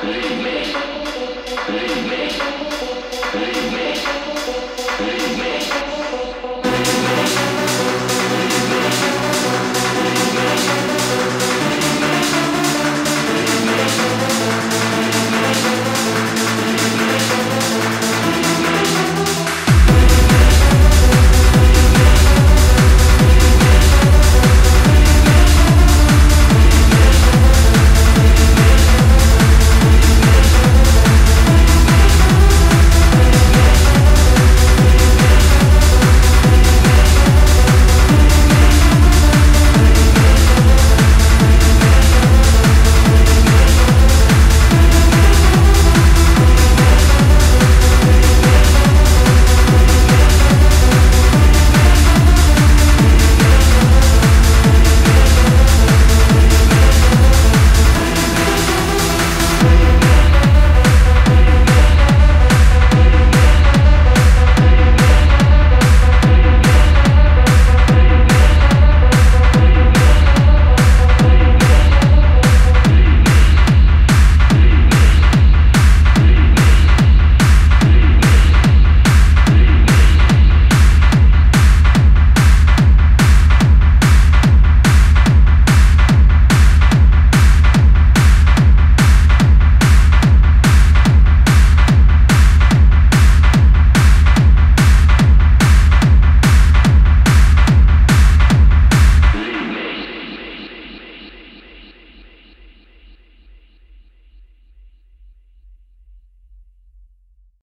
Leave me. Leave me. Leave me.